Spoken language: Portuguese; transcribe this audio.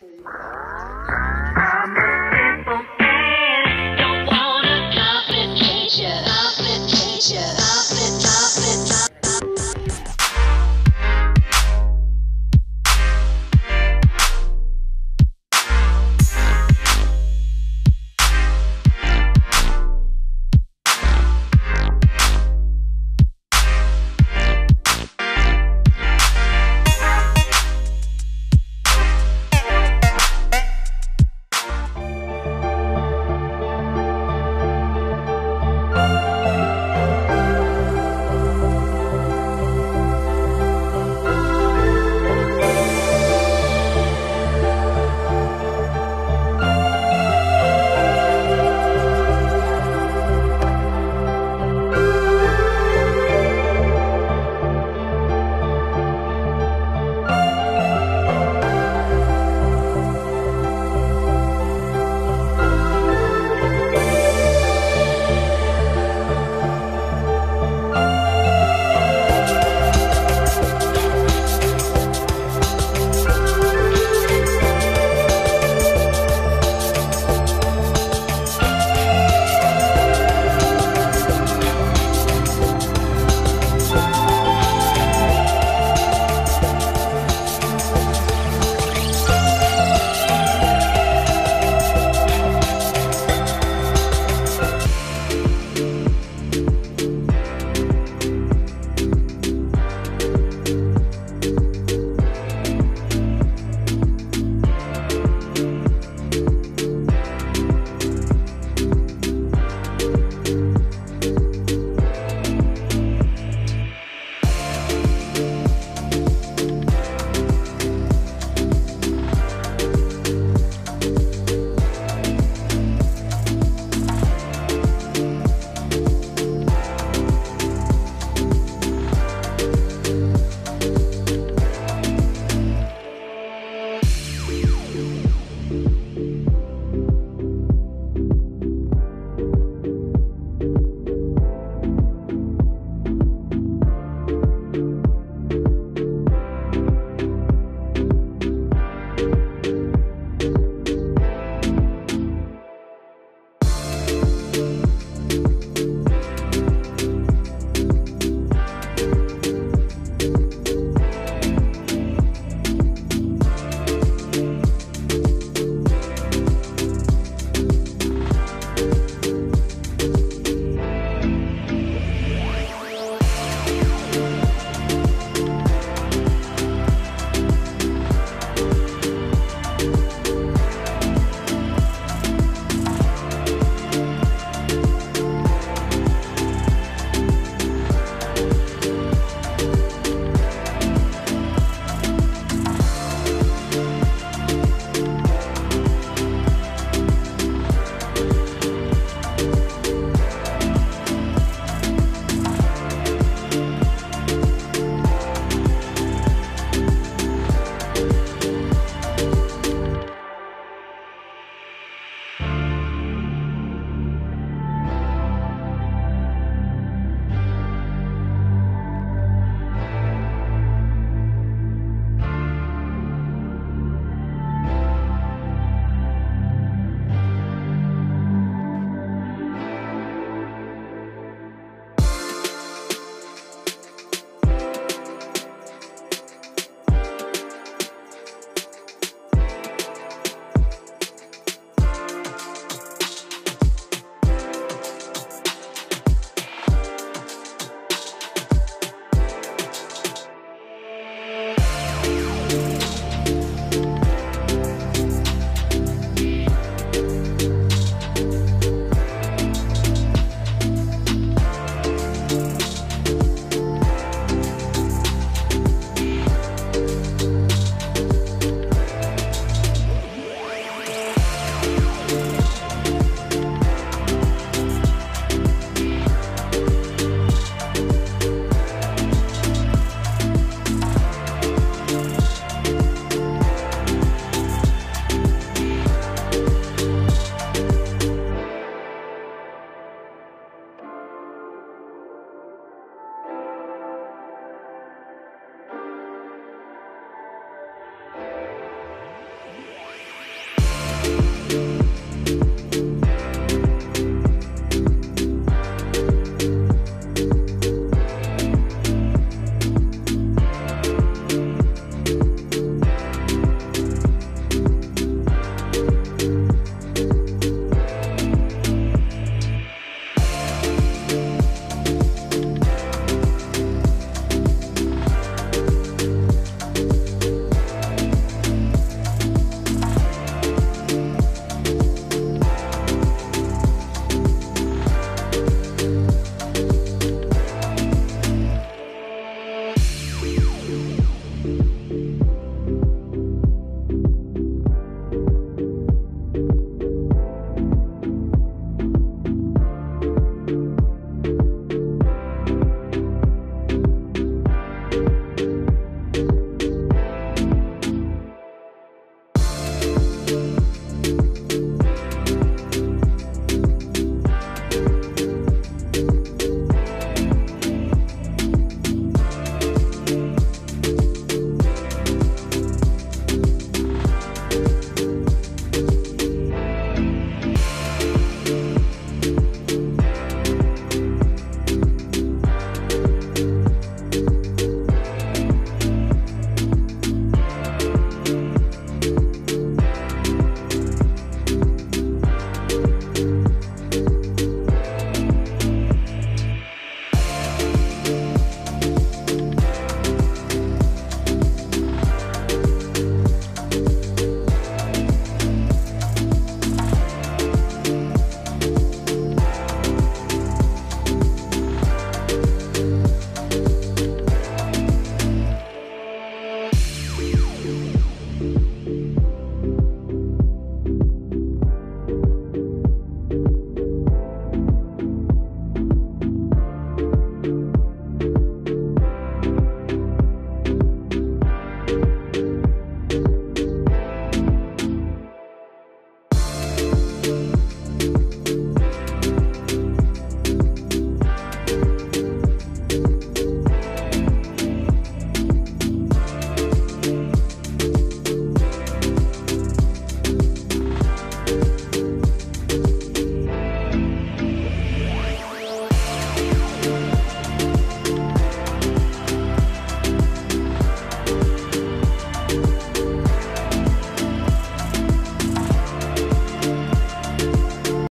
Don't wanna.